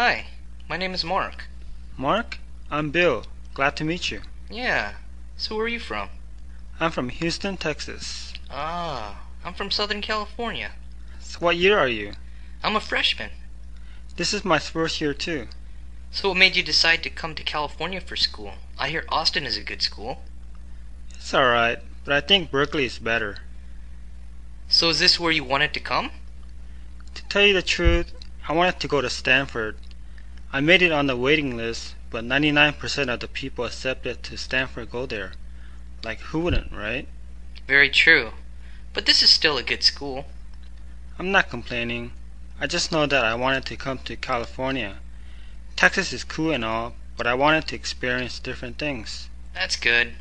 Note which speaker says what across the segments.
Speaker 1: Hi, my name is Mark.
Speaker 2: Mark, I'm Bill. Glad to meet you.
Speaker 1: Yeah, so where are you from?
Speaker 2: I'm from Houston, Texas.
Speaker 1: Ah, I'm from Southern California.
Speaker 2: So what year are you?
Speaker 1: I'm a freshman.
Speaker 2: This is my first year too.
Speaker 1: So what made you decide to come to California for school? I hear Austin is a good school.
Speaker 2: It's alright, but I think Berkeley is better.
Speaker 1: So is this where you wanted to come?
Speaker 2: To tell you the truth, I wanted to go to Stanford. I made it on the waiting list, but 99% of the people accepted to Stanford go there. Like, who wouldn't, right?
Speaker 1: Very true. But this is still a good school.
Speaker 2: I'm not complaining. I just know that I wanted to come to California. Texas is cool and all, but I wanted to experience different things.
Speaker 1: That's good.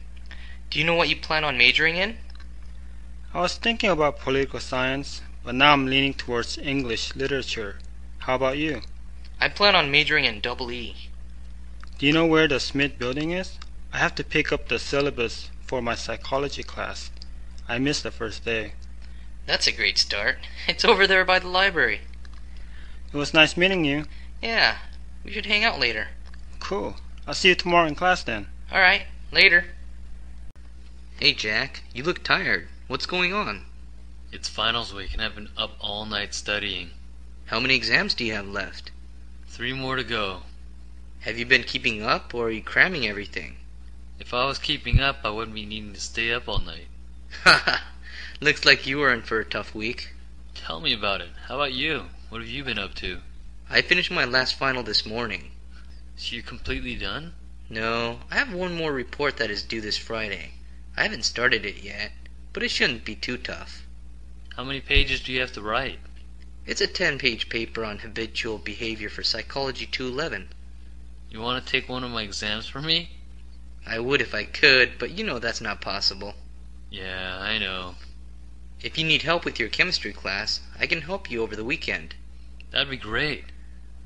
Speaker 1: Do you know what you plan on majoring in?
Speaker 2: I was thinking about political science, but now I'm leaning towards English literature. How about you?
Speaker 1: I plan on majoring in double E.
Speaker 2: Do you know where the Smith building is? I have to pick up the syllabus for my psychology class. I missed the first day.
Speaker 1: That's a great start. It's over there by the library.
Speaker 2: It was nice meeting you.
Speaker 1: Yeah, we should hang out later.
Speaker 2: Cool. I'll see you tomorrow in class then.
Speaker 1: Alright, later. Hey Jack, you look tired. What's going on?
Speaker 3: It's finals week and I've been up all night studying.
Speaker 1: How many exams do you have left?
Speaker 3: Three more to go.
Speaker 1: Have you been keeping up or are you cramming everything?
Speaker 3: If I was keeping up, I wouldn't be needing to stay up all night.
Speaker 1: Haha, looks like you were in for a tough week.
Speaker 3: Tell me about it. How about you? What have you been up to?
Speaker 1: I finished my last final this morning.
Speaker 3: So you're completely done?
Speaker 1: No, I have one more report that is due this Friday. I haven't started it yet, but it shouldn't be too tough.
Speaker 3: How many pages do you have to write?
Speaker 1: It's a 10 page paper on habitual behavior for Psychology 211.
Speaker 3: You want to take one of my exams for me?
Speaker 1: I would if I could, but you know that's not possible.
Speaker 3: Yeah, I know.
Speaker 1: If you need help with your chemistry class, I can help you over the weekend.
Speaker 3: That'd be great.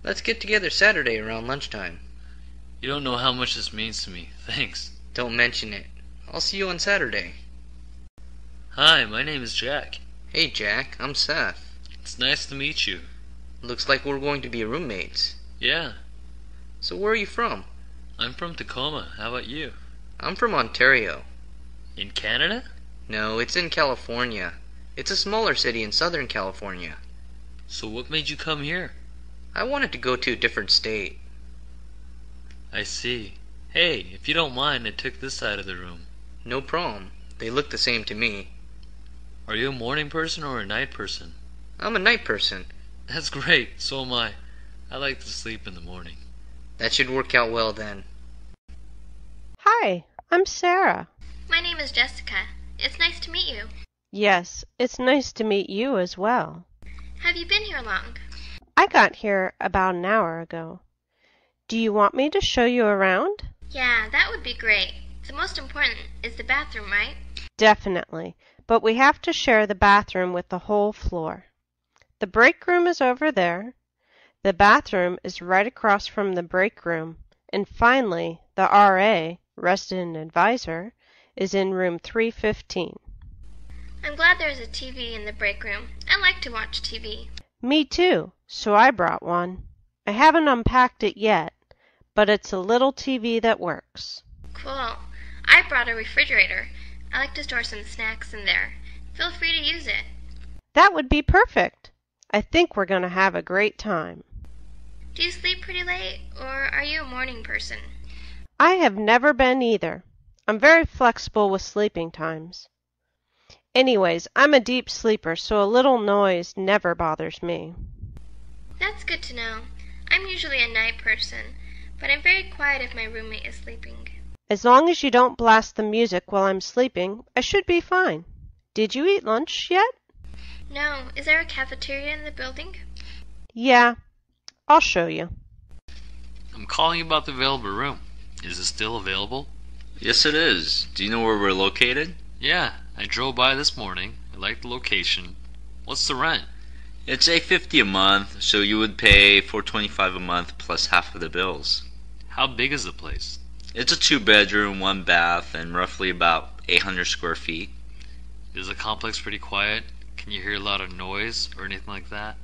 Speaker 1: Let's get together Saturday around lunchtime.
Speaker 3: You don't know how much this means to me. Thanks.
Speaker 1: Don't mention it. I'll see you on Saturday.
Speaker 3: Hi, my name is Jack.
Speaker 1: Hey Jack, I'm Seth.
Speaker 3: It's nice to meet you.
Speaker 1: Looks like we're going to be roommates.
Speaker 3: Yeah,
Speaker 1: So where are you from?
Speaker 3: I'm from Tacoma. How about you?
Speaker 1: I'm from Ontario.
Speaker 3: In Canada?
Speaker 1: No, it's in California. It's a smaller city in Southern California.
Speaker 3: So what made you come here?
Speaker 1: I wanted to go to a different state.
Speaker 3: I see. Hey, if you don't mind, I took this side of the room.
Speaker 1: No problem. They look the same to me.
Speaker 3: Are you a morning person or a night person?
Speaker 1: I'm a night person.
Speaker 3: That's great. So am I. I like to sleep in the morning.
Speaker 1: That should work out well then.
Speaker 4: Hi, I'm Sarah.
Speaker 5: My name is Jessica. It's nice to meet you.
Speaker 4: Yes, it's nice to meet you as well.
Speaker 5: Have you been here long?
Speaker 4: I got here about an hour ago. Do you want me to show you around?
Speaker 5: Yeah, that would be great. The most important is the bathroom, right?
Speaker 4: Definitely, but we have to share the bathroom with the whole floor. The break room is over there. The bathroom is right across from the break room. And finally, the RA, resident advisor, is in room 315.
Speaker 5: I'm glad there's a TV in the break room. I like to watch TV.
Speaker 4: Me too, so I brought one. I haven't unpacked it yet, but it's a little TV that works.
Speaker 5: Cool. I brought a refrigerator. I like to store some snacks in there. Feel free to use it.
Speaker 4: That would be perfect. I think we're going to have a great time.
Speaker 5: Do you sleep pretty late, or are you a morning person?
Speaker 4: I have never been either. I'm very flexible with sleeping times. Anyways, I'm a deep sleeper, so a little noise never bothers me.
Speaker 5: That's good to know. I'm usually a night person, but I'm very quiet if my roommate is sleeping.
Speaker 4: As long as you don't blast the music while I'm sleeping, I should be fine. Did you eat lunch yet?
Speaker 5: No, is there a cafeteria in the building?
Speaker 4: Yeah, I'll show you.
Speaker 3: I'm calling about the available room. Is it still available?
Speaker 6: Yes, it is. Do you know where we're located?
Speaker 3: Yeah, I drove by this morning. I like the location. What's the rent?
Speaker 6: It's eight fifty a month, so you would pay four twenty five a month plus half of the bills.
Speaker 3: How big is the place?
Speaker 6: It's a two bedroom, one bath, and roughly about eight hundred square feet.
Speaker 3: Is the complex pretty quiet? Can you hear a lot of noise or anything like that?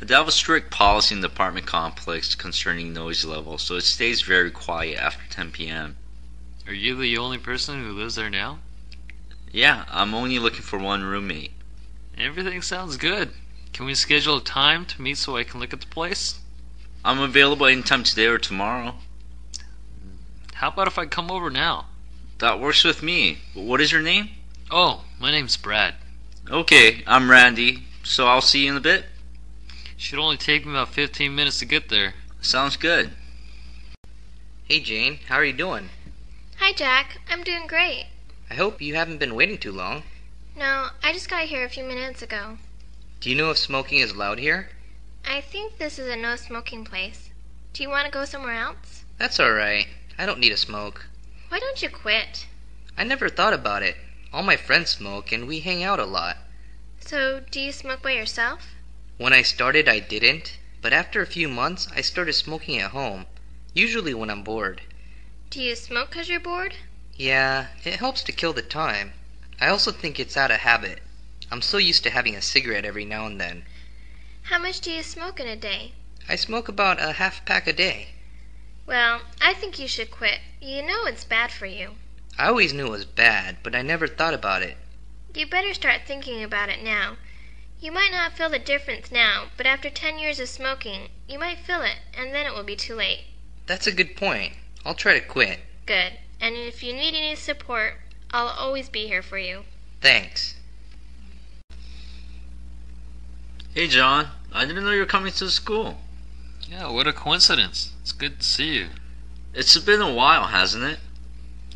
Speaker 6: They have a strict policy in the apartment complex concerning noise level, so it stays very quiet after 10 p.m.
Speaker 3: Are you the only person who lives there now?
Speaker 6: Yeah, I'm only looking for one roommate.
Speaker 3: Everything sounds good. Can we schedule a time to meet so I can look at the place?
Speaker 6: I'm available anytime today or tomorrow.
Speaker 3: How about if I come over now?
Speaker 6: That works with me. What is your name?
Speaker 3: Oh, my name's Brad.
Speaker 6: Okay, I'm Randy, so I'll see you in a bit.
Speaker 3: Should only take me about 15 minutes to get there.
Speaker 6: Sounds good.
Speaker 1: Hey Jane, how are you doing?
Speaker 5: Hi, Jack. I'm doing great.
Speaker 1: I hope you haven't been waiting too long.
Speaker 5: No, I just got here a few minutes ago.
Speaker 1: Do you know if smoking is allowed here?
Speaker 5: I think this is a no smoking place. Do you want to go somewhere else?
Speaker 1: That's alright. I don't need a smoke.
Speaker 5: Why don't you quit?
Speaker 1: I never thought about it. All my friends smoke and we hang out a lot.
Speaker 5: So, do you smoke by yourself?
Speaker 1: When I started, I didn't, but after a few months, I started smoking at home, usually when I'm bored.
Speaker 5: Do you smoke 'cause you're bored?
Speaker 1: Yeah, it helps to kill the time. I also think it's out of habit. I'm so used to having a cigarette every now and then.
Speaker 5: How much do you smoke in a day?
Speaker 1: I smoke about a half pack a day.
Speaker 5: Well, I think you should quit. You know it's bad for you.
Speaker 1: I always knew it was bad, but I never thought about it.
Speaker 5: You better start thinking about it now. You might not feel the difference now, but after 10 years of smoking, you might feel it, and then it will be too late.
Speaker 1: That's a good point. I'll try to quit.
Speaker 5: Good. And if you need any support, I'll always be here for you.
Speaker 1: Thanks.
Speaker 6: Hey, John. I didn't know you were coming to the school.
Speaker 3: Yeah, what a coincidence. It's good to see you.
Speaker 6: It's been a while, hasn't it?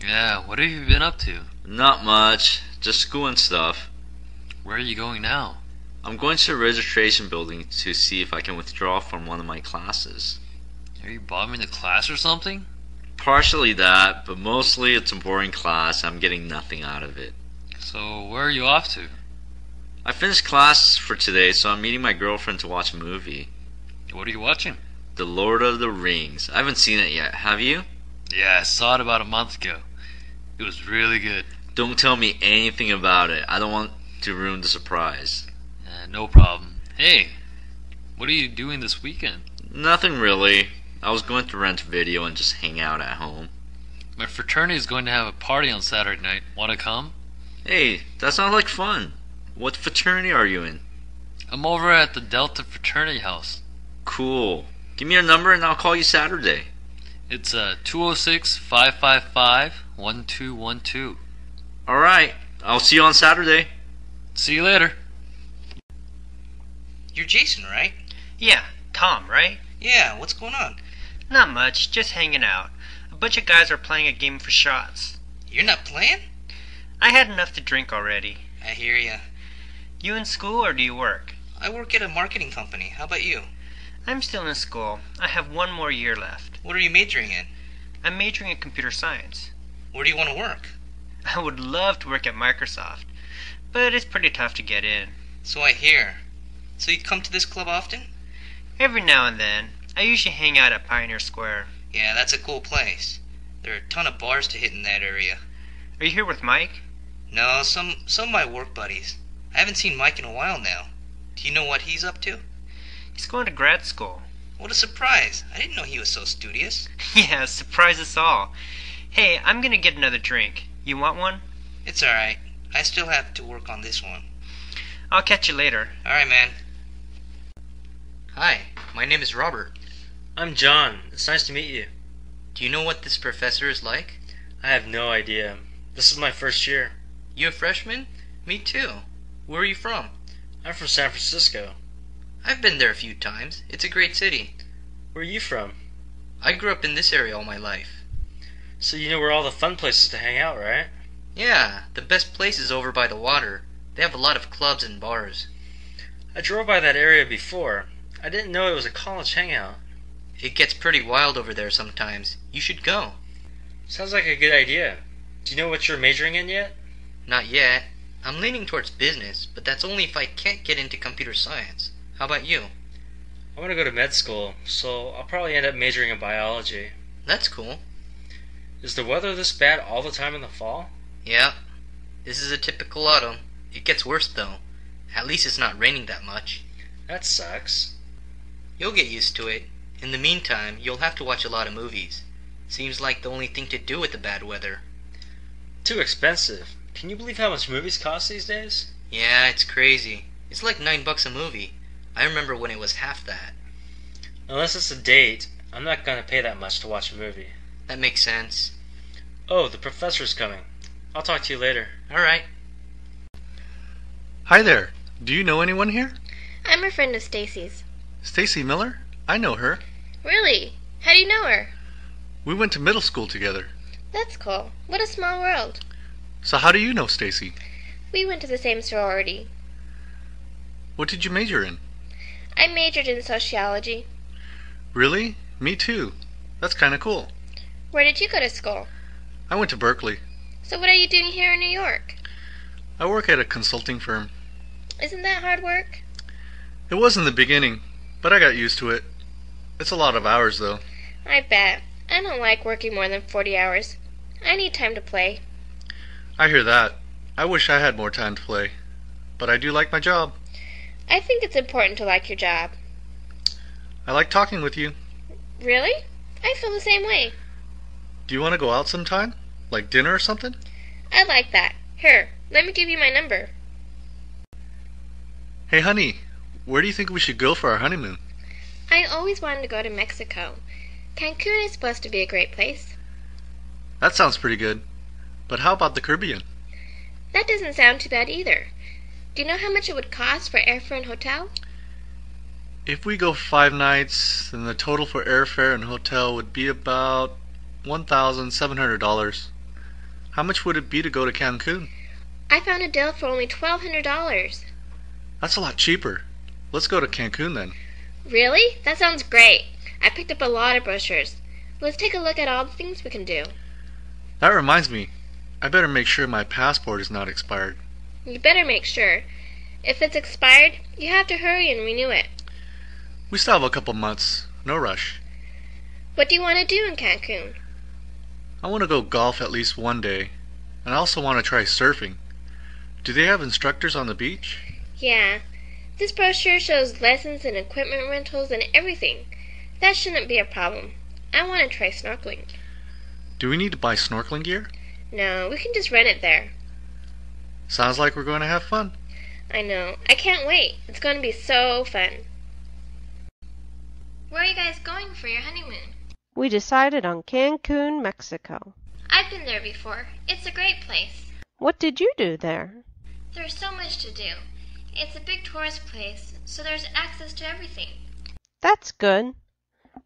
Speaker 3: Yeah, what have you been up to?
Speaker 6: Not much. Just school and stuff.
Speaker 3: Where are you going now?
Speaker 6: I'm going to the registration building to see if I can withdraw from one of my classes.
Speaker 3: Are you bombing the class or something?
Speaker 6: Partially that, but mostly it's a boring class. I'm getting nothing out of it.
Speaker 3: So, where are you off to?
Speaker 6: I finished class for today, so I'm meeting my girlfriend to watch a movie.
Speaker 3: What are you watching?
Speaker 6: The Lord of the Rings. I haven't seen it yet. Have you?
Speaker 3: Yeah, I saw it about a month ago. It was really good.
Speaker 6: Don't tell me anything about it. I don't want to ruin the surprise.
Speaker 3: Uh, no problem. Hey, what are you doing this weekend?
Speaker 6: Nothing really. I was going to rent a video and just hang out at home.
Speaker 3: My fraternity is going to have a party on Saturday night. Want to come?
Speaker 6: Hey, that sounds like fun. What fraternity are you in?
Speaker 3: I'm over at the Delta Fraternity House.
Speaker 6: Cool. Give me your number and I'll call you Saturday.
Speaker 3: It's uh 206 555 1212.
Speaker 6: Alright, I'll see you on Saturday.
Speaker 3: See you later.
Speaker 1: You're Jason, right?
Speaker 7: Yeah, Tom, right?
Speaker 1: Yeah, what's going on?
Speaker 7: Not much, just hanging out. A bunch of guys are playing a game for shots.
Speaker 1: You're not playing?
Speaker 7: I had enough to drink already.
Speaker 1: I hear ya.
Speaker 7: You in school or do you work?
Speaker 1: I work at a marketing company. How about you?
Speaker 7: I'm still in school. I have one more year left.
Speaker 1: What are you majoring in?
Speaker 7: I'm majoring in computer science.
Speaker 1: Where do you want to work?
Speaker 7: I would love to work at Microsoft, but it's pretty tough to get in.
Speaker 1: So I hear. So you come to this club often?
Speaker 7: Every now and then, I usually hang out at Pioneer Square.
Speaker 1: Yeah, that's a cool place. There are a ton of bars to hit in that area.
Speaker 7: Are you here with Mike?
Speaker 1: No, some some of my work buddies. I haven't seen Mike in a while now. Do you know what he's up to?
Speaker 7: He's going to grad school.
Speaker 1: What a surprise. I didn't know he was so studious.
Speaker 7: yeah, surprise us all. Hey, I'm gonna get another drink. You want one?
Speaker 1: It's alright. I still have to work on this one.
Speaker 7: I'll catch you later.
Speaker 1: Alright, man. Hi, my name is Robert.
Speaker 2: I'm John. It's nice to meet you.
Speaker 1: Do you know what this professor is like?
Speaker 2: I have no idea. This is my first year.
Speaker 1: You a freshman? Me too. Where are you from?
Speaker 2: I'm from San Francisco.
Speaker 1: I've been there a few times. It's a great city.
Speaker 2: Where are you from?
Speaker 1: I grew up in this area all my life.
Speaker 2: So you know where all the fun places to hang out, right?
Speaker 1: Yeah, the best place is over by the water. They have a lot of clubs and bars.
Speaker 2: I drove by that area before. I didn't know it was a college hangout.
Speaker 1: It gets pretty wild over there sometimes. You should go.
Speaker 2: Sounds like a good idea. Do you know what you're majoring in yet?
Speaker 1: Not yet. I'm leaning towards business, but that's only if I can't get into computer science. How about you?
Speaker 2: I want to go to med school, so I'll probably end up majoring in biology.
Speaker 1: That's cool.
Speaker 2: Is the weather this bad all the time in the fall?
Speaker 1: Yeah. This is a typical autumn. It gets worse though. At least it's not raining that much.
Speaker 2: That sucks.
Speaker 1: You'll get used to it. In the meantime, you'll have to watch a lot of movies. Seems like the only thing to do with the bad weather.
Speaker 8: Too expensive. Can you believe how much movies cost these days?
Speaker 1: Yeah, it's crazy. It's like nine bucks a movie. I remember when it was half that.
Speaker 8: Unless it's a date, I'm not gonna pay that much to watch a movie.
Speaker 1: That makes sense.
Speaker 8: Oh, the professor's coming. I'll talk to you later.
Speaker 1: Alright.
Speaker 9: Hi there. Do you know anyone here?
Speaker 5: I'm a friend of Stacy's.
Speaker 9: Stacy Miller? I know her.
Speaker 5: Really? How do you know her?
Speaker 9: We went to middle school together.
Speaker 5: That's cool. What a small world.
Speaker 9: So how do you know Stacy?
Speaker 5: We went to the same sorority.
Speaker 9: What did you major in?
Speaker 5: I majored in sociology.
Speaker 9: Really? Me too. That's kind of cool.
Speaker 5: Where did you go to school?
Speaker 9: I went to Berkeley.
Speaker 5: So what are you doing here in New York?
Speaker 9: I work at a consulting firm.
Speaker 5: Isn't that hard work?
Speaker 9: It was in the beginning, but I got used to it. It's a lot of hours though.
Speaker 5: I bet. I don't like working more than 40 hours. I need time to play.
Speaker 9: I hear that. I wish I had more time to play. But I do like my job.
Speaker 5: I think it's important to like your job.
Speaker 9: I like talking with you.
Speaker 5: Really? I feel the same way.
Speaker 9: Do you want to go out sometime? Like dinner or something?
Speaker 5: I like that. Here, let me give you my number.
Speaker 9: Hey, honey, where do you think we should go for our honeymoon?
Speaker 5: I always wanted to go to Mexico. Cancun is supposed to be a great place.
Speaker 9: That sounds pretty good. But how about the Caribbean?
Speaker 5: That doesn't sound too bad either. Do you know how much it would cost for airfare and hotel?
Speaker 9: If we go five nights, then the total for airfare and hotel would be about $1,700. How much would it be to go to Cancun?
Speaker 5: I found a deal for only $1,200.
Speaker 9: That's a lot cheaper. Let's go to Cancun then.
Speaker 5: Really? That sounds great. I picked up a lot of brochures. Let's take a look at all the things we can do.
Speaker 9: That reminds me. I better make sure my passport is not expired.
Speaker 5: You better make sure. If it's expired, you have to hurry and renew it.
Speaker 9: We still have a couple months. No rush.
Speaker 5: What do you want to do in Cancun?
Speaker 9: I want to go golf at least one day. And I also want to try surfing. Do they have instructors on the beach?
Speaker 5: Yeah. This brochure shows lessons and equipment rentals and everything. That shouldn't be a problem. I want to try snorkeling.
Speaker 9: Do we need to buy snorkeling gear?
Speaker 5: No, we can just rent it there.
Speaker 9: Sounds like we're going to have fun.
Speaker 5: I know. I can't wait. It's going to be so fun. Where are you guys going for your honeymoon?
Speaker 4: We decided on Cancun, Mexico.
Speaker 5: I've been there before. It's a great place.
Speaker 4: What did you do there?
Speaker 5: There's so much to do. It's a big tourist place, so there's access to everything.
Speaker 4: That's good.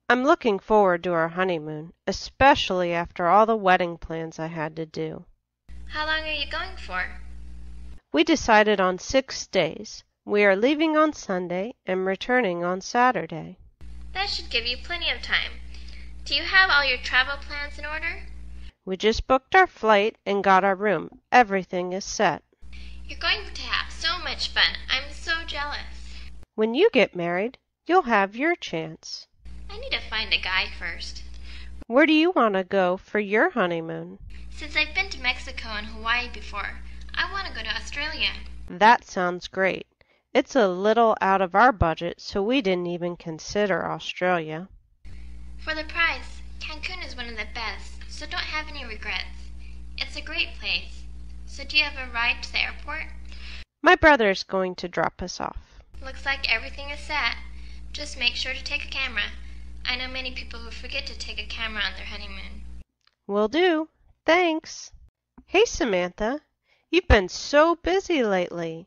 Speaker 4: I'm looking forward to our honeymoon, especially after all the wedding plans I had to do.
Speaker 5: How long are you going for?
Speaker 4: We decided on six days. We are leaving on Sunday and returning on Saturday.
Speaker 5: That should give you plenty of time. Do you have all your travel plans in order?
Speaker 4: We just booked our flight and got our room. Everything is set.
Speaker 5: You're going to have so much fun. I'm so jealous.
Speaker 4: When you get married, you'll have your chance.
Speaker 5: I need to find a guy first.
Speaker 4: Where do you want to go for your honeymoon?
Speaker 5: Since I've been to Mexico and Hawaii before, I want to go to Australia.
Speaker 4: That sounds great. It's a little out of our budget, so we didn't even consider Australia.
Speaker 5: For the price, Cancun is one of the best, so don't have any regrets. It's a great place. So do you have a ride to the airport?
Speaker 4: My brother is going to drop us off.
Speaker 5: Looks like everything is set. Just make sure to take a camera. I know many people who forget to take a camera on their honeymoon.
Speaker 4: Will do. Thanks. Hey, Samantha. You've been so busy lately.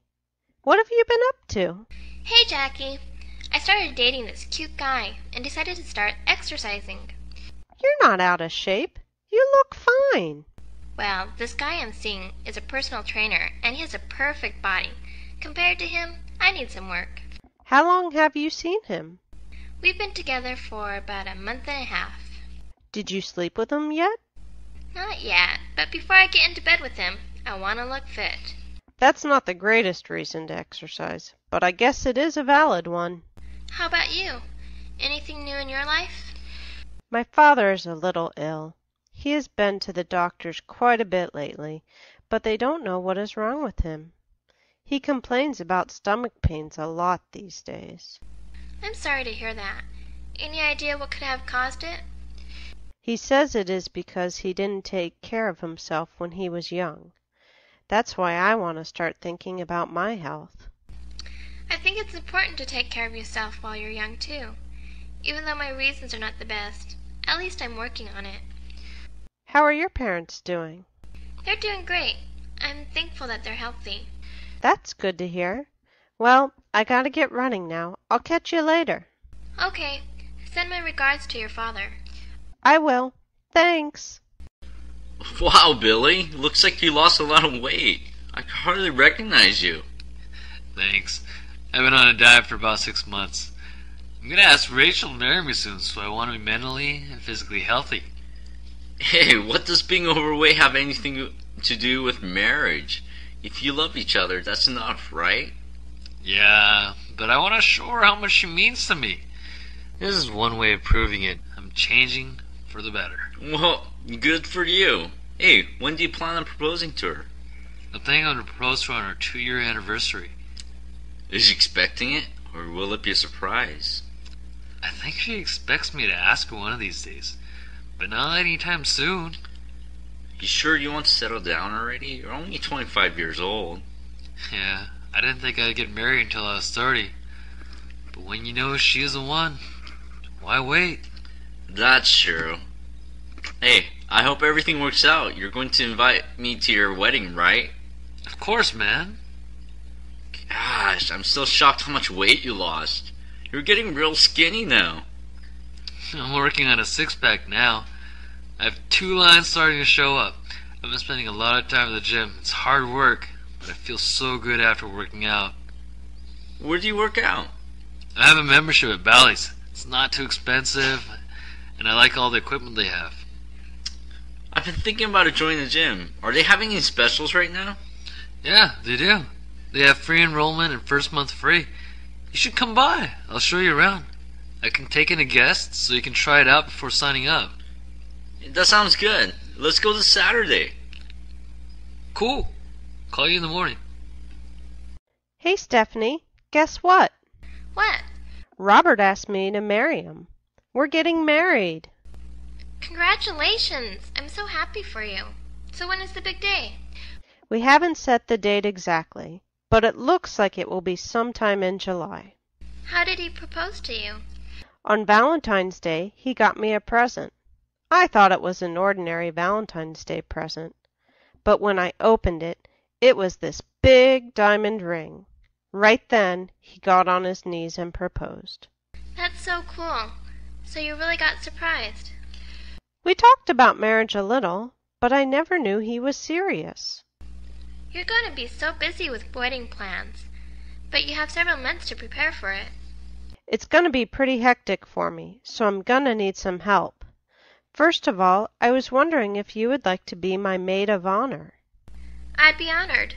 Speaker 4: What have you been up to?
Speaker 5: Hey, Jackie. I started dating this cute guy and decided to start exercising.
Speaker 4: You're not out of shape. You look fine.
Speaker 5: Well, this guy I'm seeing is a personal trainer and he has a perfect body. Compared to him, I need some work.
Speaker 4: How long have you seen him?
Speaker 5: We've been together for about a month and a half.
Speaker 4: Did you sleep with him yet?
Speaker 5: Not yet, but before I get into bed with him, I want to look fit.
Speaker 4: That's not the greatest reason to exercise, but I guess it is a valid one.
Speaker 5: How about you? Anything new in your life?
Speaker 4: My father is a little ill. He has been to the doctors quite a bit lately, but they don't know what is wrong with him. He complains about stomach pains a lot these days.
Speaker 5: I'm sorry to hear that. Any idea what could have caused it?
Speaker 4: He says it is because he didn't take care of himself when he was young. That's why I want to start thinking about my health.
Speaker 5: I think it's important to take care of yourself while you're young, too. Even though my reasons are not the best, at least I'm working on it.
Speaker 4: How are your parents doing?
Speaker 5: They're doing great. I'm thankful that they're healthy.
Speaker 4: That's good to hear. Well, I gotta get running now. I'll catch you later.
Speaker 5: Okay, send my regards to your father.
Speaker 4: I will. Thanks.
Speaker 6: Wow, Billy. Looks like you lost a lot of weight. I can hardly recognize you.
Speaker 3: Thanks. I've been on a diet for about six months. I'm gonna ask Rachel to marry me soon, so I want to be mentally and physically healthy.
Speaker 6: Hey, what does being overweight have anything to do with marriage? If you love each other, that's enough, right?
Speaker 3: Yeah, but I want to show her how much she means to me. This is one way of proving it. I'm changing for the better.
Speaker 6: Well, good for you. Hey, when do you plan on proposing to her?
Speaker 3: I'm I'm gonna her on our two year anniversary.
Speaker 6: Is she expecting it, or will it be a surprise?
Speaker 3: I think she expects me to ask her one of these days, but not anytime soon.
Speaker 6: You sure you want to settle down already? You're only 25 years old.
Speaker 3: Yeah, I didn't think I'd get married until I was 30. But when you know she is the one, why wait?
Speaker 6: That's true. Hey, I hope everything works out. You're going to invite me to your wedding, right?
Speaker 3: Of course, man.
Speaker 6: Gosh, I'm still shocked how much weight you lost. You're getting real skinny now.
Speaker 3: I'm working on a six pack now. I have two lines starting to show up. I've been spending a lot of time at the gym. It's hard work, but I feel so good after working out.
Speaker 6: Where do you work out?
Speaker 3: I have a membership at Bally's. It's not too expensive, and I like all the equipment they have.
Speaker 6: I've been thinking about joining the gym. Are they having any specials right now?
Speaker 3: Yeah, they do. They have free enrollment and first month free. You should come by. I'll show you around. I can take in a guest so you can try it out before signing up.
Speaker 6: That sounds good. Let's go this Saturday.
Speaker 3: Cool. Call you in the morning.
Speaker 4: Hey, Stephanie. Guess what?
Speaker 5: What?
Speaker 4: Robert asked me to marry him. We're getting married.
Speaker 5: Congratulations! I'm so happy for you. So when is the big day?
Speaker 4: We haven't set the date exactly, but it looks like it will be sometime in July.
Speaker 5: How did he propose to you?
Speaker 4: On Valentine's Day, he got me a present. I thought it was an ordinary Valentine's Day present, but when I opened it, it was this big diamond ring. Right then, he got on his knees and proposed.
Speaker 5: That's so cool. So you really got surprised.
Speaker 4: We talked about marriage a little, but I never knew he was serious.
Speaker 5: You're going to be so busy with wedding plans, but you have several months to prepare for it.
Speaker 4: It's going to be pretty hectic for me, so I'm going to need some help. First of all, I was wondering if you would like to be my maid of honor.
Speaker 5: I'd be honored.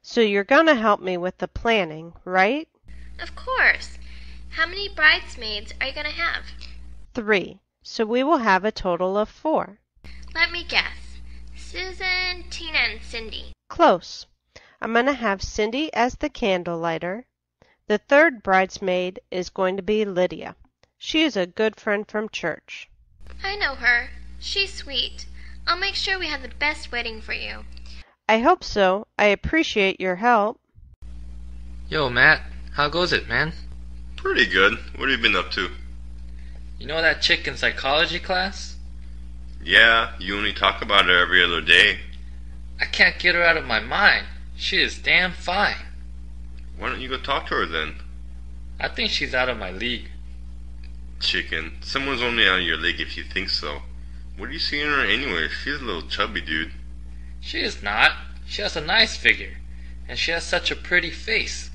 Speaker 4: So you're going to help me with the planning, right?
Speaker 5: Of course. How many bridesmaids are you going to have?
Speaker 4: Three. So we will have a total of four.
Speaker 5: Let me guess. Susan, Tina, and Cindy.
Speaker 4: Close. I'm going to have Cindy as the candle lighter. The third bridesmaid is going to be Lydia. She is a good friend from church.
Speaker 5: I know her. She's sweet. I'll make sure we have the best wedding for you.
Speaker 4: I hope so. I appreciate your help.
Speaker 8: Yo, Matt, how goes it, man?
Speaker 10: Pretty good. What have you been up to?
Speaker 8: You know that chick in psychology class?
Speaker 10: Yeah, you only talk about her every other day.
Speaker 8: I can't get her out of my mind. She is damn fine.
Speaker 10: Why don't you go talk to her then?
Speaker 8: I think she's out of my league.
Speaker 10: Chicken, someone's only out of your league if you think so. What do you see in her anyway? She's a little chubby, dude.
Speaker 8: She is not. She has a nice figure. And she has such a pretty face.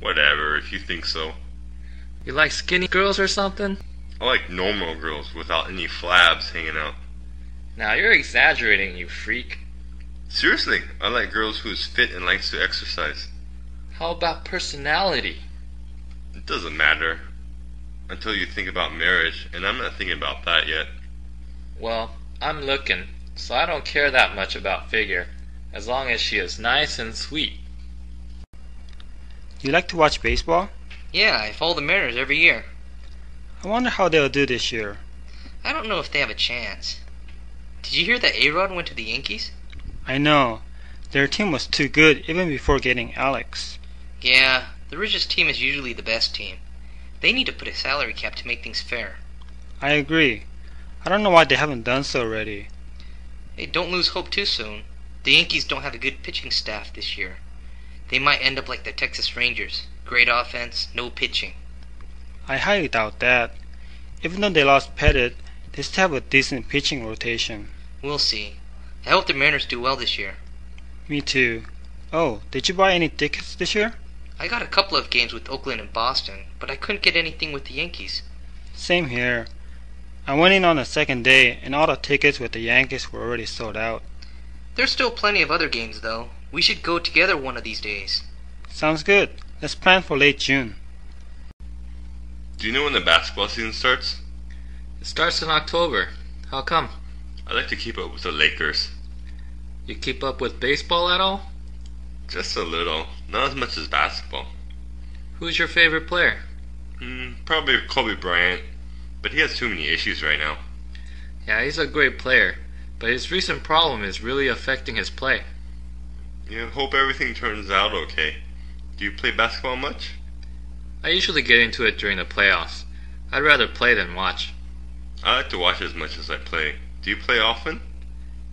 Speaker 10: Whatever, if you think so.
Speaker 8: You like skinny girls or something?
Speaker 10: I like normal girls without any flabs hanging out.
Speaker 8: Now you're exaggerating, you freak.
Speaker 10: Seriously, I like girls who's fit and likes to exercise.
Speaker 8: How about personality?
Speaker 10: It doesn't matter. Until you think about marriage, and I'm not thinking about that yet.
Speaker 8: Well, I'm looking, so I don't care that much about figure, as long as she is nice and sweet.
Speaker 2: You like to watch baseball?
Speaker 1: Yeah, I follow the Mariners every year.
Speaker 2: I wonder how they'll do this year.
Speaker 1: I don't know if they have a chance. Did you hear that A-Rod went to the Yankees?
Speaker 2: I know. Their team was too good even before getting Alex.
Speaker 1: Yeah, the richest team is usually the best team. They need to put a salary cap to make things fair.
Speaker 2: I agree. I don't know why they haven't done so already.
Speaker 1: Hey, don't lose hope too soon. The Yankees don't have a good pitching staff this year. They might end up like the Texas Rangers. Great offense, no pitching.
Speaker 2: I highly doubt that. Even though they lost Pettitte, they still have a decent pitching rotation.
Speaker 1: We'll see. I hope the Mariners do well this year.
Speaker 2: Me too. Oh, did you buy any tickets this year?
Speaker 1: I got a couple of games with Oakland and Boston, but I couldn't get anything with the Yankees.
Speaker 2: Same here. I went in on the second day, and all the tickets with the Yankees were already sold out.
Speaker 1: There's still plenty of other games, though. We should go together one of these days.
Speaker 2: Sounds good. Let's plan for late June.
Speaker 10: Do you know when the basketball season starts?
Speaker 8: It starts in October. How come?
Speaker 10: I like to keep up with the Lakers.
Speaker 8: You keep up with baseball at all?
Speaker 10: Just a little. Not as much as basketball.
Speaker 8: Who's your favorite player?
Speaker 10: Hmm, probably Kobe Bryant. But he has too many issues right now.
Speaker 8: Yeah, he's a great player, but his recent problem is really affecting his play.
Speaker 10: Yeah, hope everything turns out okay. Do you play basketball much?
Speaker 8: I usually get into it during the playoffs. I'd rather play than watch.
Speaker 10: I like to watch as much as I play. Do you play often?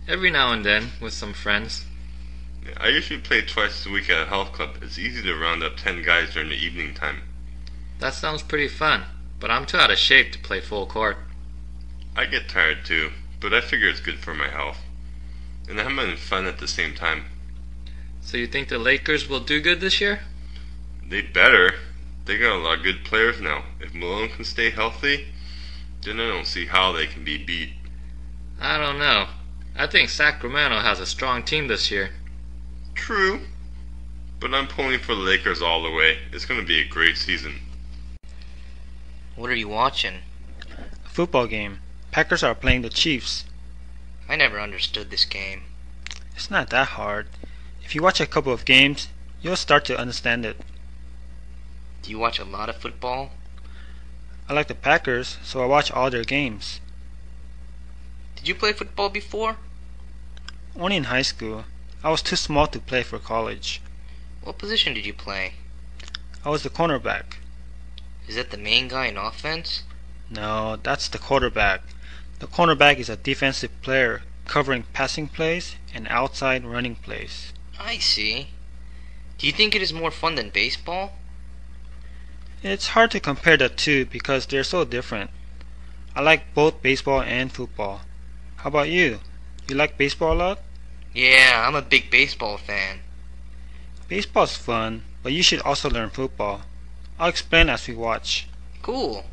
Speaker 8: Every now and then, with some friends.
Speaker 10: I usually play twice a week at a health club. It's easy to round up 10 guys during the evening time.
Speaker 8: That sounds pretty fun, but I'm too out of shape to play full court.
Speaker 10: I get tired too, but I figure it's good for my health. And I'm having fun at the same time.
Speaker 8: So you think the Lakers will do good this year?
Speaker 10: They better. They got a lot of good players now. If Malone can stay healthy, then I don't see how they can be beat.
Speaker 8: I don't know. I think Sacramento has a strong team this year.
Speaker 10: True. But I'm pulling for the Lakers all the way. It's going to be a great season.
Speaker 1: What are you watching?
Speaker 2: A football game. Packers are playing the Chiefs.
Speaker 1: I never understood this game.
Speaker 2: It's not that hard. If you watch a couple of games, you'll start to understand it.
Speaker 1: Do you watch a lot of football?
Speaker 2: I like the Packers, so I watch all their games.
Speaker 1: Did you play football before?
Speaker 2: Only in high school. I was too small to play for college.
Speaker 1: What position did you play?
Speaker 2: I was the cornerback.
Speaker 1: Is that the main guy in offense?
Speaker 2: No, that's the quarterback. The cornerback is a defensive player covering passing plays and outside running plays.
Speaker 1: I see. Do you think it is more fun than baseball?
Speaker 2: It's hard to compare the two because they're so different. I like both baseball and football. How about you? You like baseball a lot?
Speaker 1: Yeah, I'm a big baseball fan.
Speaker 2: Baseball's fun, but you should also learn football. I'll explain as we watch.
Speaker 1: Cool.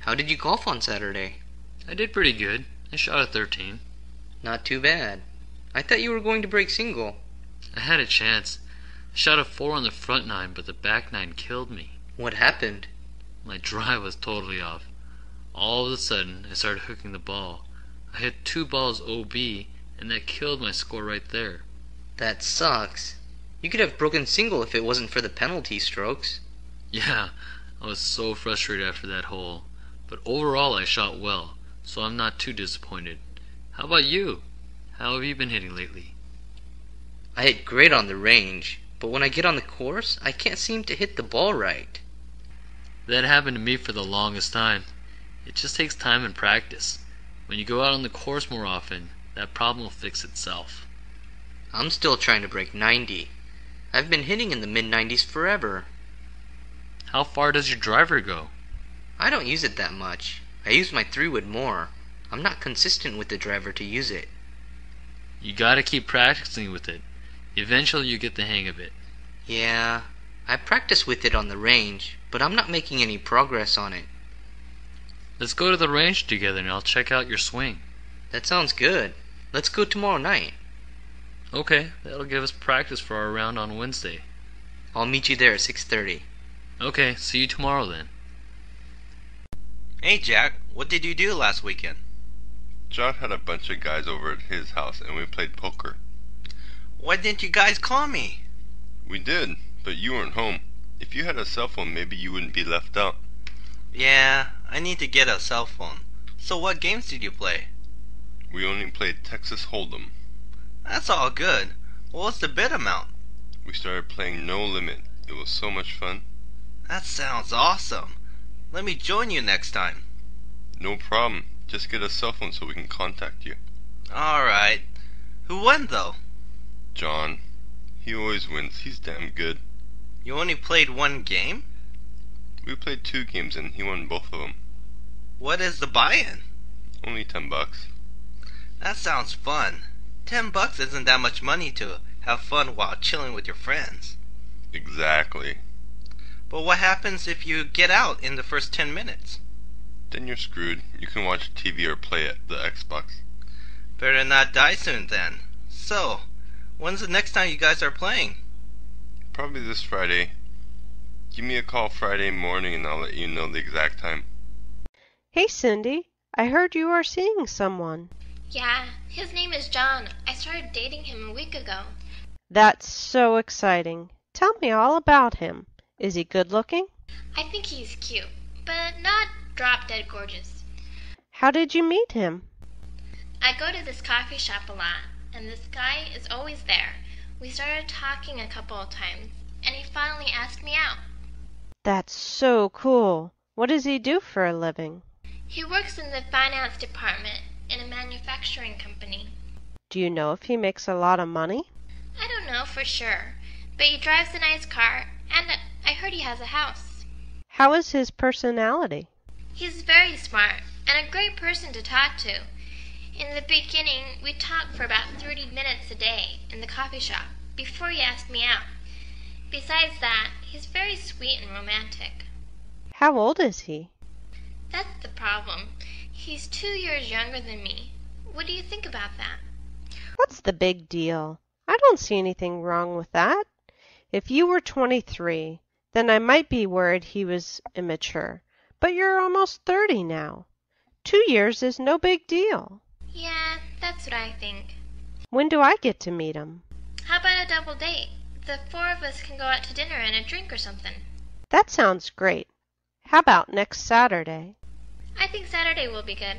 Speaker 1: How did you golf on Saturday?
Speaker 3: I did pretty good. I shot a 13.
Speaker 1: Not too bad. I thought you were going to break single.
Speaker 3: I had a chance. I shot a 4 on the front nine, but the back nine killed me.
Speaker 1: What happened?
Speaker 3: My drive was totally off. All of a sudden, I started hooking the ball. I hit two balls OB, and that killed my score right there.
Speaker 1: That sucks. You could have broken single if it wasn't for the penalty strokes.
Speaker 3: Yeah, I was so frustrated after that hole. But overall, I shot well, so I'm not too disappointed. How about you? How have you been hitting lately?
Speaker 1: I hit great on the range, but when I get on the course, I can't seem to hit the ball right.
Speaker 3: That happened to me for the longest time. It just takes time and practice. When you go out on the course more often, that problem will fix itself.
Speaker 1: I'm still trying to break 90. I've been hitting in the mid 90s forever.
Speaker 3: How far does your driver go?
Speaker 1: I don't use it that much. I use my 3 wood more. I'm not consistent with the driver to use it.
Speaker 3: You gotta keep practicing with it. Eventually you get the hang of it.
Speaker 1: Yeah, I practice with it on the range, but I'm not making any progress on it.
Speaker 3: Let's go to the range together and I'll check out your swing.
Speaker 1: That sounds good. Let's go tomorrow night.
Speaker 3: Okay, that'll give us practice for our round on Wednesday.
Speaker 1: I'll meet you there at 6:30.
Speaker 3: Okay, see you tomorrow then.
Speaker 11: Hey Jack, what did you do last weekend?
Speaker 10: John had a bunch of guys over at his house and we played poker.
Speaker 11: Why didn't you guys call me?
Speaker 10: We did, but you weren't home. If you had a cell phone, maybe you wouldn't be left out.
Speaker 11: Yeah, I need to get a cell phone. So what games did you play?
Speaker 10: We only played Texas Hold'em.
Speaker 11: That's all good. What was the bid amount?
Speaker 10: We started playing No Limit. It was so much fun.
Speaker 11: That sounds awesome. Let me join you next time.
Speaker 10: No problem. Just get a cell phone so we can contact you.
Speaker 11: Alright. Who won though?
Speaker 10: John. He always wins. He's damn good.
Speaker 11: You only played one game?
Speaker 10: We played two games and he won both of them.
Speaker 11: What is the buy-in?
Speaker 10: Only ten bucks.
Speaker 11: That sounds fun. Ten bucks isn't that much money to have fun while chilling with your friends.
Speaker 10: Exactly.
Speaker 11: But what happens if you get out in the first ten minutes?
Speaker 10: Then you're screwed. You can watch TV or play at the Xbox.
Speaker 11: Better not die soon then. So, when's the next time you guys are playing?
Speaker 10: Probably this Friday. Give me a call Friday morning and I'll let you know the exact time.
Speaker 4: Hey, Cindy, I heard you are seeing someone.
Speaker 5: Yeah, his name is John. I started dating him a week ago.
Speaker 4: That's so exciting. Tell me all about him. Is he good looking?
Speaker 5: I think he's cute, but not drop dead gorgeous.
Speaker 4: How did you meet him?
Speaker 5: I go to this coffee shop a lot, and this guy is always there. We started talking a couple of times, and he finally asked me out.
Speaker 4: That's so cool. What does he do for a living?
Speaker 5: He works in the finance department in a manufacturing company.
Speaker 4: Do you know if he makes a lot of money?
Speaker 5: I don't know for sure, but he drives a nice car, and I heard he has a house.
Speaker 4: How is his personality?
Speaker 5: He's very smart and a great person to talk to. In the beginning, we talked for about 30 minutes a day in the coffee shop before he asked me out. Besides that, he's very sweet and romantic.
Speaker 4: How old is he?
Speaker 5: That's the problem. He's two years younger than me. What do you think about that?
Speaker 4: What's the big deal? I don't see anything wrong with that. If you were 23, then I might be worried he was immature. But you're almost 30 now. Two years is no big deal.
Speaker 5: Yeah, that's what I think.
Speaker 4: When do I get to meet him?
Speaker 5: How about a double date? The four of us can go out to dinner and a drink or something.
Speaker 4: That sounds great. How about next Saturday?
Speaker 5: I think Saturday will be good.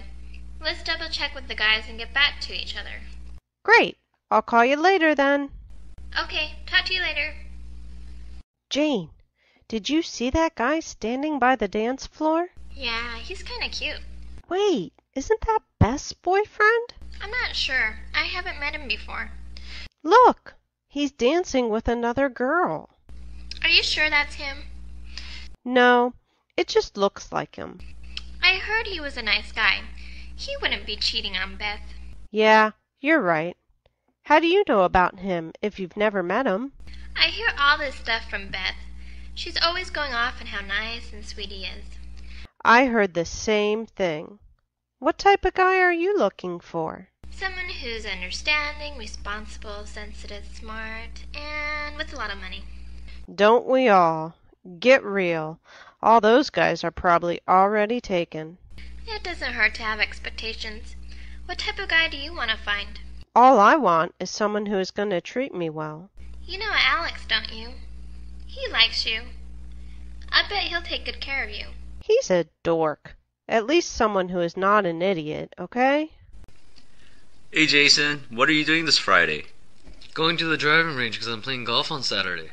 Speaker 5: Let's double check with the guys and get back to each other.
Speaker 4: Great. I'll call you later then.
Speaker 5: Okay, talk to you later.
Speaker 4: Jane, did you see that guy standing by the dance floor?
Speaker 5: Yeah, he's kind of cute.
Speaker 4: Wait, isn't that Beth's boyfriend?
Speaker 5: I'm not sure. I haven't met him before.
Speaker 4: Look, he's dancing with another girl.
Speaker 5: Are you sure that's him?
Speaker 4: No, it just looks like him.
Speaker 5: I heard he was a nice guy. He wouldn't be cheating on Beth.
Speaker 4: Yeah, you're right. How do you know about him if you've never met him?
Speaker 5: I hear all this stuff from Beth. She's always going off on how nice and sweet he is.
Speaker 4: I heard the same thing. What type of guy are you looking for?
Speaker 5: Someone who's understanding, responsible, sensitive, smart, and with a lot of money.
Speaker 4: Don't we all? Get real. All those guys are probably already taken.
Speaker 5: It doesn't hurt to have expectations. What type of guy do you want to find?
Speaker 4: All I want is someone who is going to treat me well.
Speaker 5: You know Alex, don't you? He likes you. I bet he'll take good care of you.
Speaker 4: He's a dork. At least someone who is not an idiot, okay?
Speaker 6: Hey Jason, what are you doing this Friday?
Speaker 3: Going to the driving range because I'm playing golf on Saturday.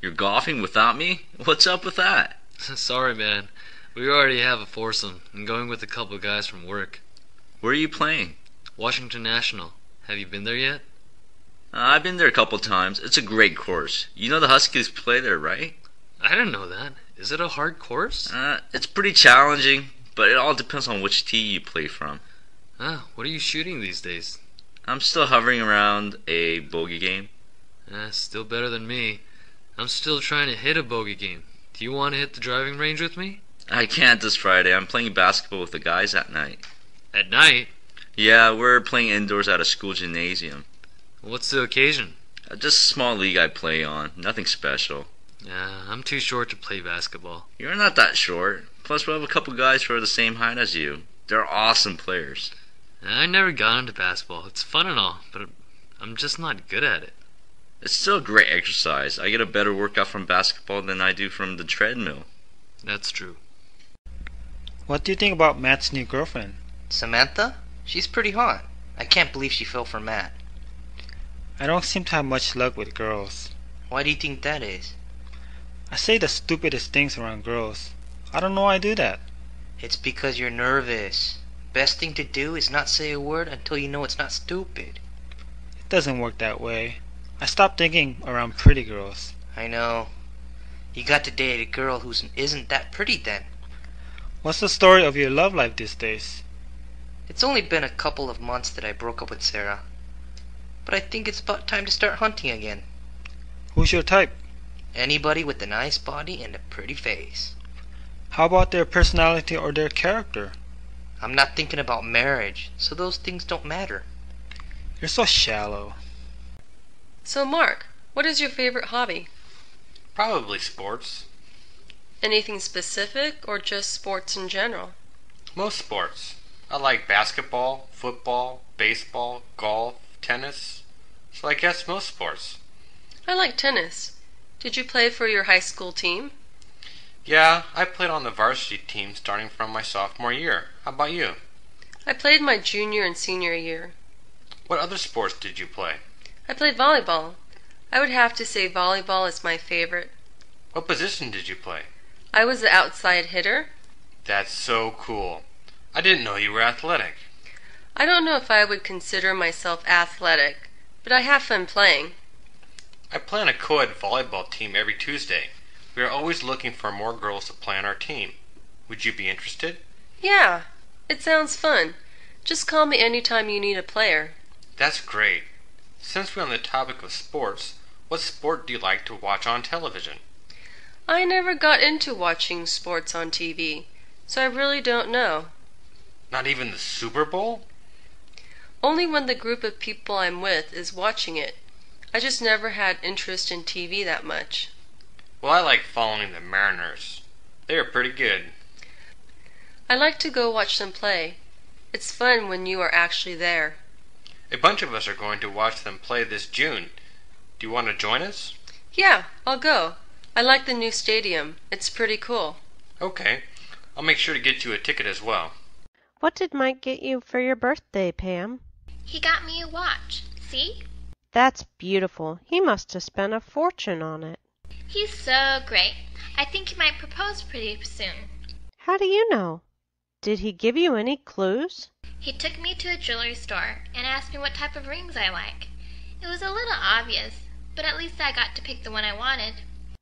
Speaker 6: You're golfing without me? What's up with that?
Speaker 3: Sorry, man. We already have a foursome. I'm going with a couple of guys from work.
Speaker 6: Where are you playing?
Speaker 3: Washington National. Have you been there yet?
Speaker 6: Uh, I've been there a couple times. It's a great course. You know the Huskies play there, right?
Speaker 3: I didn't know that. Is it a hard course?
Speaker 6: Uh, it's pretty challenging, but it all depends on which tee you play from.
Speaker 3: Ah, what are you shooting these days?
Speaker 6: I'm still hovering around a bogey game.
Speaker 3: Ah, still better than me. I'm still trying to hit a bogey game. Do you want to hit the driving range with me?
Speaker 6: I can't this Friday. I'm playing basketball with the guys at night.
Speaker 3: At night?
Speaker 6: Yeah, we're playing indoors at a school gymnasium.
Speaker 3: What's the occasion?
Speaker 6: Uh, just a small league I play on. Nothing special.
Speaker 3: Yeah, I'm too short to play basketball.
Speaker 6: You're not that short. Plus, we have a couple guys who are the same height as you. They're awesome players.
Speaker 3: I never got into basketball. It's fun and all, but I'm just not good at it.
Speaker 6: It's still great exercise. I get a better workout from basketball than I do from the treadmill.
Speaker 3: That's true.
Speaker 2: What do you think about Matt's new girlfriend?
Speaker 1: Samantha? She's pretty hot. I can't believe she fell for Matt.
Speaker 2: I don't seem to have much luck with girls.
Speaker 1: Why do you think that is?
Speaker 2: I say the stupidest things around girls. I don't know why I do that.
Speaker 1: It's because you're nervous. Best thing to do is not say a word until you know it's not stupid.
Speaker 2: It doesn't work that way. I stopped thinking around pretty girls.
Speaker 1: I know. You got to date a girl who isn't that pretty then.
Speaker 2: What's the story of your love life these days?
Speaker 1: It's only been a couple of months that I broke up with Sarah. But I think it's about time to start hunting again.
Speaker 2: Who's your type?
Speaker 1: Anybody with a nice body and a pretty face.
Speaker 2: How about their personality or their character?
Speaker 1: I'm not thinking about marriage, so those things don't matter.
Speaker 2: You're so shallow.
Speaker 12: So, Mark, what is your favorite hobby?
Speaker 13: Probably sports.
Speaker 12: Anything specific or just sports in general?
Speaker 13: Most sports. I like basketball, football, baseball, golf, tennis. So I guess most sports.
Speaker 12: I like tennis. Did you play for your high school team?
Speaker 13: Yeah, I played on the varsity team starting from my sophomore year. How about you?
Speaker 12: I played my junior and senior year.
Speaker 13: What other sports did you play?
Speaker 12: I played volleyball. I would have to say volleyball is my favorite.
Speaker 13: What position did you play?
Speaker 12: I was the outside hitter.
Speaker 13: That's so cool. I didn't know you were athletic.
Speaker 12: I don't know if I would consider myself athletic, but I have fun playing.
Speaker 13: I play on a co-ed volleyball team every Tuesday. We are always looking for more girls to play on our team. Would you be interested?
Speaker 12: Yeah, it sounds fun. Just call me anytime you need a player.
Speaker 13: That's great. Since we're on the topic of sports, what sport do you like to watch on television?
Speaker 12: I never got into watching sports on TV, so I really don't know.
Speaker 13: Not even the Super Bowl?
Speaker 12: Only when the group of people I'm with is watching it. I just never had interest in TV that much.
Speaker 13: Well, I like following the Mariners. They are pretty good.
Speaker 12: I like to go watch them play. It's fun when you are actually there.
Speaker 13: A bunch of us are going to watch them play this June. Do you want to join us?
Speaker 12: Yeah, I'll go. I like the new stadium. It's pretty cool.
Speaker 13: Okay. I'll make sure to get you a ticket as well.
Speaker 4: What did Mike get you for your birthday, Pam?
Speaker 5: He got me a watch. See?
Speaker 4: That's beautiful. He must have spent a fortune on it.
Speaker 5: He's so great. I think he might propose pretty soon.
Speaker 4: How do you know? Did he give you any clues?
Speaker 5: He took me to a jewelry store and asked me what type of rings I like. It was a little obvious, but at least I got to pick the one I wanted.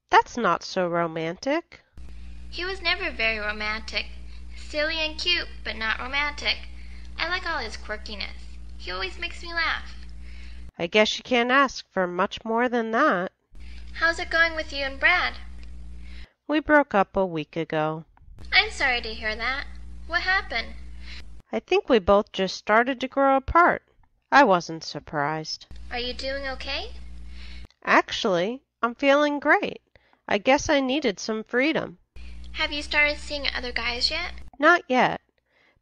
Speaker 4: That's not so romantic.
Speaker 5: He was never very romantic. Silly and cute, but not romantic. I like all his quirkiness. He always makes me laugh.
Speaker 4: I guess you can't ask for much more than that.
Speaker 5: How's it going with you and Brad?
Speaker 4: We broke up a week ago.
Speaker 5: I'm sorry to hear that. What happened?
Speaker 4: I think we both just started to grow apart. I wasn't surprised.
Speaker 5: Are you doing okay?
Speaker 4: Actually, I'm feeling great. I guess I needed some freedom.
Speaker 5: Have you started seeing other guys yet?
Speaker 4: Not yet.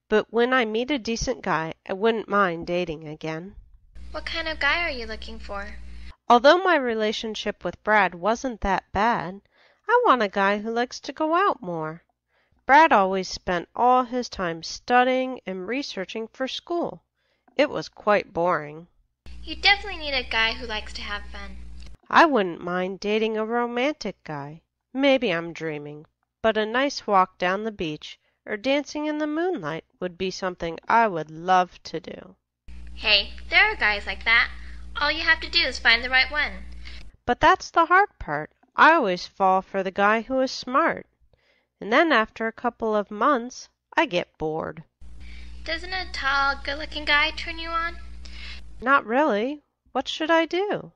Speaker 4: But when I meet a decent guy, I wouldn't mind dating again.
Speaker 5: What kind of guy are you looking for?
Speaker 4: Although my relationship with Brad wasn't that bad, I want a guy who likes to go out more. Brad always spent all his time studying and researching for school. It was quite boring.
Speaker 5: You definitely need a guy who likes to have fun.
Speaker 4: I wouldn't mind dating a romantic guy. Maybe I'm dreaming, but a nice walk down the beach or dancing in the moonlight would be something I would love to do.
Speaker 5: Hey, there are guys like that. All you have to do is find the right one.
Speaker 4: But that's the hard part. I always fall for the guy who is smart. And then after a couple of months, I get bored.
Speaker 5: Doesn't a tall, good looking guy turn you on?
Speaker 4: Not really. What should I do?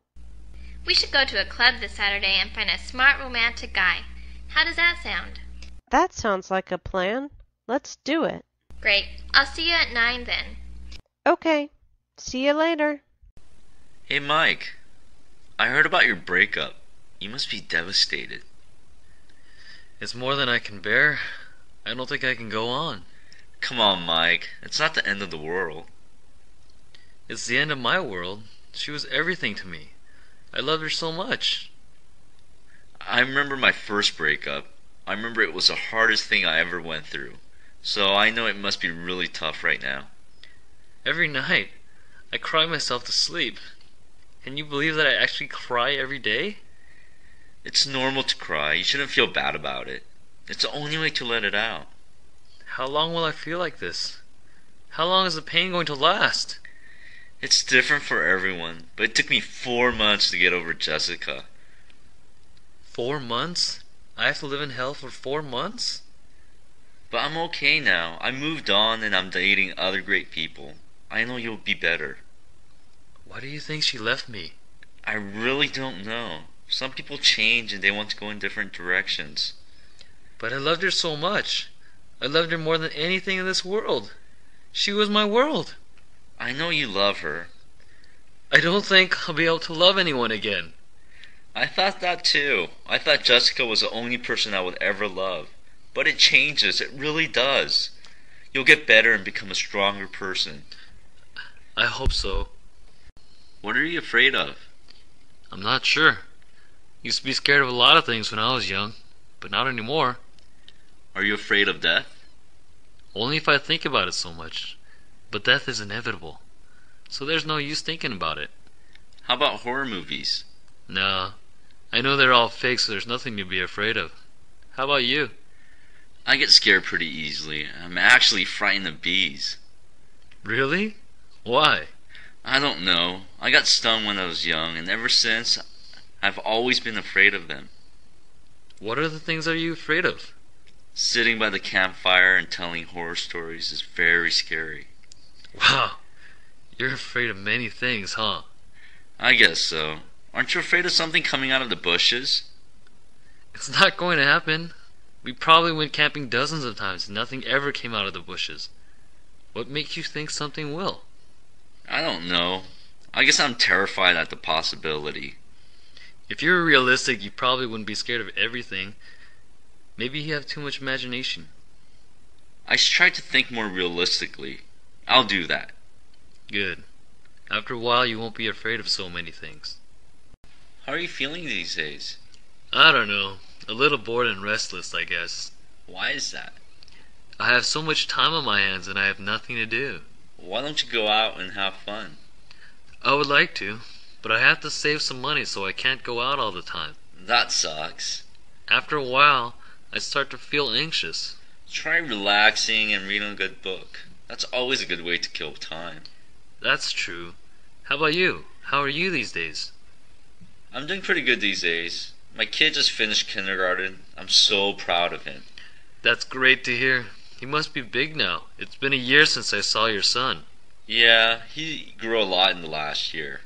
Speaker 5: We should go to a club this Saturday and find a smart, romantic guy. How does that sound?
Speaker 4: That sounds like a plan. Let's do it.
Speaker 5: Great. I'll see you at 9 then.
Speaker 4: Okay. See you later.
Speaker 6: Hey, Mike. I heard about your breakup. You must be devastated.
Speaker 3: It's more than I can bear. I don't think I can go on.
Speaker 6: Come on, Mike. It's not the end of the world.
Speaker 3: It's the end of my world. She was everything to me. I loved her so much.
Speaker 6: I remember my first breakup. I remember it was the hardest thing I ever went through. So I know it must be really tough right now.
Speaker 3: Every night, I cry myself to sleep. Can you believe that I actually cry every day?
Speaker 6: It's normal to cry. You shouldn't feel bad about it. It's the only way to let it out.
Speaker 3: How long will I feel like this? How long is the pain going to last?
Speaker 6: It's different for everyone, but it took me four months to get over Jessica.
Speaker 3: Four months? I have to live in hell for four months?
Speaker 6: But I'm okay now. I moved on and I'm dating other great people. I know you'll be better.
Speaker 3: Why do you think she left me?
Speaker 6: I really don't know. Some people change and they want to go in different directions.
Speaker 3: But I loved her so much. I loved her more than anything in this world. She was my world.
Speaker 6: I know you love her.
Speaker 3: I don't think I'll be able to love anyone again.
Speaker 6: I thought that too. I thought Jessica was the only person I would ever love. But it changes. It really does. You'll get better and become a stronger person.
Speaker 3: I hope so.
Speaker 6: What are you afraid of?
Speaker 3: I'm not sure. Used to be scared of a lot of things when I was young, but not anymore.
Speaker 6: Are you afraid of death?
Speaker 3: Only if I think about it so much. But death is inevitable. So there's no use thinking about it.
Speaker 6: How about horror movies?
Speaker 3: No. I know they're all fake, so there's nothing to be afraid of. How about you?
Speaker 6: I get scared pretty easily. I'm actually frightened of bees.
Speaker 3: Really? Why?
Speaker 6: I don't know. I got stung when I was young, and ever since, I've always been afraid of them.
Speaker 3: What other things are you afraid of?
Speaker 6: Sitting by the campfire and telling horror stories is very scary.
Speaker 3: Wow. You're afraid of many things, huh?
Speaker 6: I guess so. Aren't you afraid of something coming out of the bushes?
Speaker 3: It's not going to happen. We probably went camping dozens of times and nothing ever came out of the bushes. What makes you think something will?
Speaker 6: I don't know. I guess I'm terrified at the possibility.
Speaker 3: If you were realistic, you probably wouldn't be scared of everything. Maybe you have too much imagination.
Speaker 6: I should try to think more realistically. I'll do that.
Speaker 3: Good. After a while, you won't be afraid of so many things.
Speaker 6: How are you feeling these days?
Speaker 3: I don't know. A little bored and restless, I guess.
Speaker 6: Why is that?
Speaker 3: I have so much time on my hands and I have nothing to do.
Speaker 6: Why don't you go out and have fun?
Speaker 3: I would like to, but I have to save some money so I can't go out all the time.
Speaker 6: That sucks.
Speaker 3: After a while, I start to feel anxious.
Speaker 6: Try relaxing and reading a good book. That's always a good way to kill time.
Speaker 3: That's true. How about you? How are you these days?
Speaker 6: I'm doing pretty good these days. My kid just finished kindergarten. I'm so proud of him.
Speaker 3: That's great to hear. He must be big now. It's been a year since I saw your son.
Speaker 6: Yeah, he grew a lot in the last year.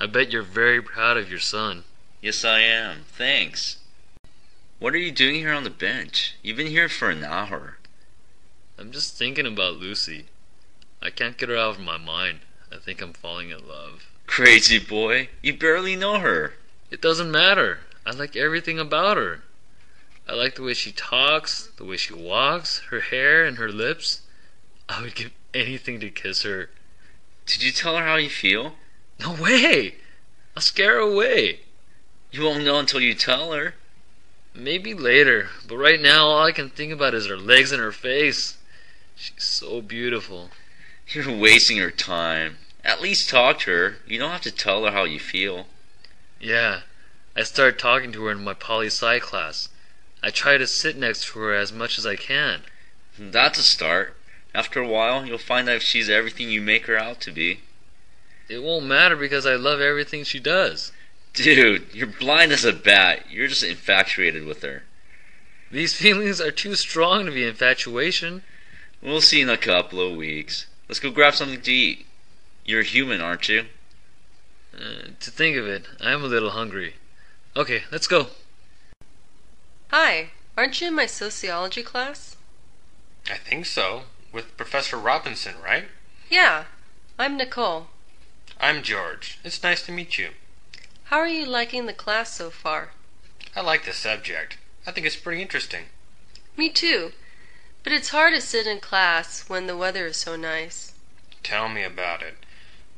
Speaker 3: I bet you're very proud of your son.
Speaker 6: Yes, I am. Thanks. What are you doing here on the bench? You've been here for an hour.
Speaker 3: I'm just thinking about Lucy. I can't get her out of my mind. I think I'm falling in love.
Speaker 6: Crazy boy. You barely know her.
Speaker 3: It doesn't matter. I like everything about her. I like the way she talks, the way she walks, her hair and her lips. I would give anything to kiss her.
Speaker 6: Did you tell her how you feel?
Speaker 3: No way! I'll scare her away.
Speaker 6: You won't know until you tell her.
Speaker 3: Maybe later, but right now all I can think about is her legs and her face. She's so beautiful.
Speaker 6: You're wasting her time. At least talk to her. You don't have to tell her how you feel.
Speaker 3: Yeah, I started talking to her in my poli sci class. I try to sit next to her as much as I can.
Speaker 6: That's a start. After a while, you'll find out if she's everything you make her out to be.
Speaker 3: It won't matter because I love everything she does.
Speaker 6: Dude, you're blind as a bat. You're just infatuated with her.
Speaker 3: These feelings are too strong to be infatuation.
Speaker 6: We'll see in a couple of weeks. Let's go grab something to eat. You're human, aren't you?
Speaker 3: Uh, to think of it, I am a little hungry. Okay, let's go.
Speaker 12: Hi, aren't you in my sociology class?
Speaker 13: I think so. With Professor Robinson, right?
Speaker 12: Yeah, I'm Nicole.
Speaker 13: I'm George. It's nice to meet you.
Speaker 12: How are you liking the class so far?
Speaker 13: I like the subject. I think it's pretty interesting.
Speaker 12: Me too. But it's hard to sit in class when the weather is so nice.
Speaker 13: Tell me about it.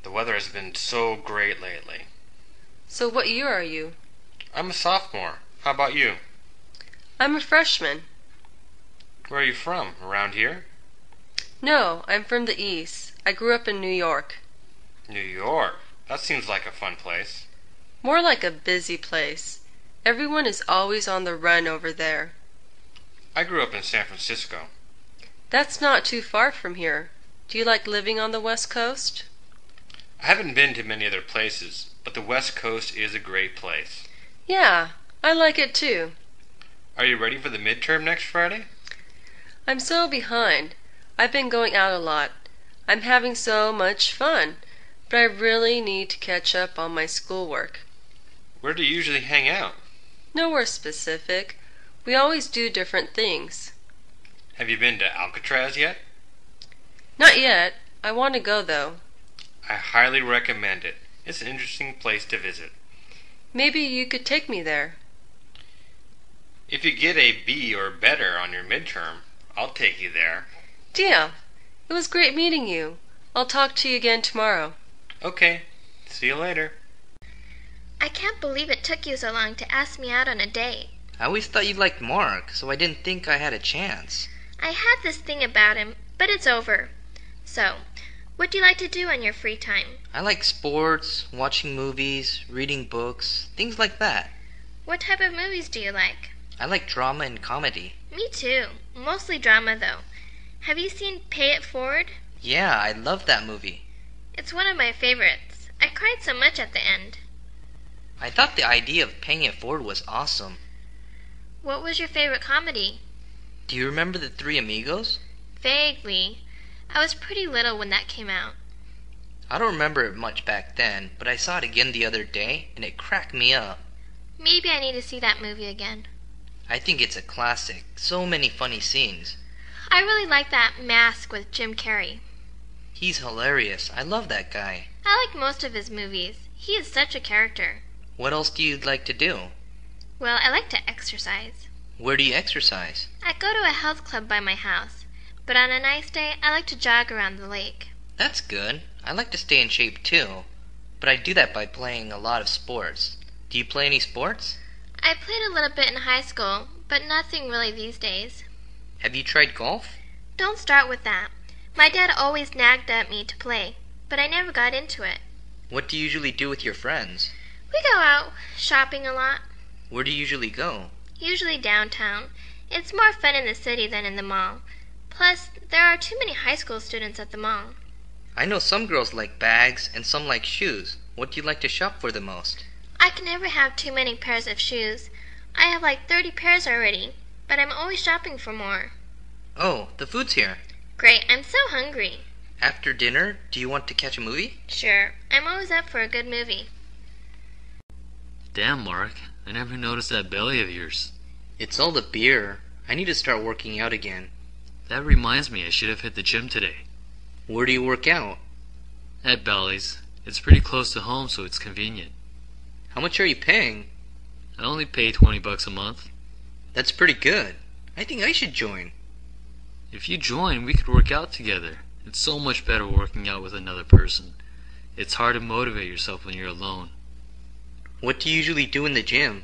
Speaker 13: The weather has been so great lately.
Speaker 12: So what year are you?
Speaker 13: I'm a sophomore. How about you?
Speaker 12: I'm a freshman.
Speaker 13: Where are you from? Around here?
Speaker 12: No, I'm from the East. I grew up in New York.
Speaker 13: New York. That seems like a fun place.
Speaker 12: More like a busy place. Everyone is always on the run over there.
Speaker 13: I grew up in San Francisco.
Speaker 12: That's not too far from here. Do you like living on the West Coast?
Speaker 13: I haven't been to many other places, but the West Coast is a great place.
Speaker 12: Yeah, I like it too.
Speaker 13: Are you ready for the midterm next Friday?
Speaker 12: I'm so behind. I've been going out a lot. I'm having so much fun, but I really need to catch up on my schoolwork.
Speaker 13: Where do you usually hang out?
Speaker 12: Nowhere specific. We always do different things.
Speaker 13: Have you been to Alcatraz yet?
Speaker 12: Not yet. I want to go though.
Speaker 13: I highly recommend it. It's an interesting place to visit.
Speaker 12: Maybe you could take me there.
Speaker 13: If you get a B or better on your midterm, I'll take you there.
Speaker 12: Deal. It was great meeting you. I'll talk to you again tomorrow.
Speaker 13: Okay. See you later.
Speaker 5: I can't believe it took you so long to ask me out on a date.
Speaker 1: I always thought you liked Mark, so I didn't think I had a chance.
Speaker 5: I had this thing about him, but it's over. So, what do you like to do on your free time?
Speaker 1: I like sports, watching movies, reading books, things like that.
Speaker 5: What type of movies do you like?
Speaker 1: I like drama and comedy.
Speaker 5: Me too. Mostly drama, though. Have you seen Pay It Forward?
Speaker 1: Yeah, I love that movie.
Speaker 5: It's one of my favorites. I cried so much at the end.
Speaker 1: I thought the idea of paying it forward was awesome.
Speaker 5: What was your favorite comedy?
Speaker 1: Do you remember the Three Amigos?
Speaker 5: Vaguely. I was pretty little when that came out.
Speaker 1: I don't remember it much back then, but I saw it again the other day, and it cracked me up.
Speaker 5: Maybe I need to see that movie again.
Speaker 1: I think it's a classic. So many funny scenes.
Speaker 5: I really like that Mask with Jim Carrey.
Speaker 1: He's hilarious. I love that guy.
Speaker 5: I like most of his movies. He is such a character.
Speaker 1: What else do you like to do?
Speaker 5: Well, I like to exercise.
Speaker 1: Where do you exercise?
Speaker 5: I go to a health club by my house, but on a nice day, I like to jog around the lake.
Speaker 1: That's good. I like to stay in shape too, but I do that by playing a lot of sports. Do you play any sports?
Speaker 5: I played a little bit in high school, but nothing really these days.
Speaker 1: Have you tried golf?
Speaker 5: Don't start with that. My dad always nagged at me to play, but I never got into it.
Speaker 1: What do you usually do with your friends?
Speaker 5: We go out shopping a lot,
Speaker 1: Where do you usually go?
Speaker 5: usually downtown. It's more fun in the city than in the mall. Plus, there are too many high school students at the mall.
Speaker 1: I know some girls like bags and some like shoes. What do you like to shop for the most?
Speaker 5: I can never have too many pairs of shoes. I have like 30 pairs already, but I'm always shopping for more.
Speaker 1: Oh, the food's here.
Speaker 5: Great, I'm so hungry.
Speaker 1: After dinner, do you want to catch a movie?
Speaker 5: Sure, I'm always up for a good movie.
Speaker 3: Damn, Mark. I never noticed that belly of yours.
Speaker 1: It's all the beer. I need to start working out again.
Speaker 3: That reminds me, I should have hit the gym today.
Speaker 1: Where do you work out?
Speaker 3: At Bally's. It's pretty close to home, so it's convenient.
Speaker 1: How much are you paying?
Speaker 3: I only pay 20 bucks a month.
Speaker 1: That's pretty good. I think I should join.
Speaker 3: If you join, we could work out together. It's so much better working out with another person. It's hard to motivate yourself when you're alone.
Speaker 1: What do you usually do in the gym?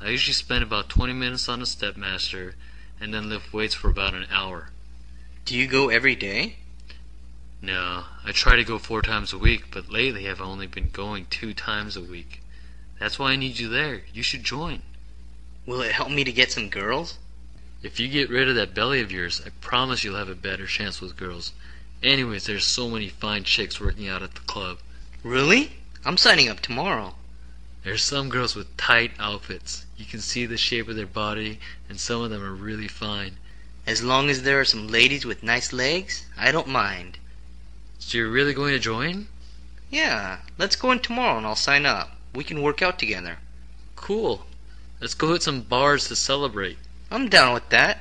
Speaker 3: I usually spend about 20 minutes on the Stepmaster and then lift weights for about an hour.
Speaker 1: Do you go every day?
Speaker 3: No, I try to go four times a week, but lately I've only been going two times a week. That's why I need you there. You should join.
Speaker 1: Will it help me to get some girls?
Speaker 3: If you get rid of that belly of yours, I promise you'll have a better chance with girls. Anyways, there's so many fine chicks working out at the club.
Speaker 1: Really? I'm signing up tomorrow.
Speaker 3: There's some girls with tight outfits. You can see the shape of their body, and some of them are really fine.
Speaker 1: As long as there are some ladies with nice legs, I don't mind.
Speaker 3: So you're really going to join?
Speaker 1: Yeah, let's go in tomorrow and I'll sign up. We can work out together.
Speaker 3: Cool. Let's go hit some bars to celebrate.
Speaker 1: I'm down with that.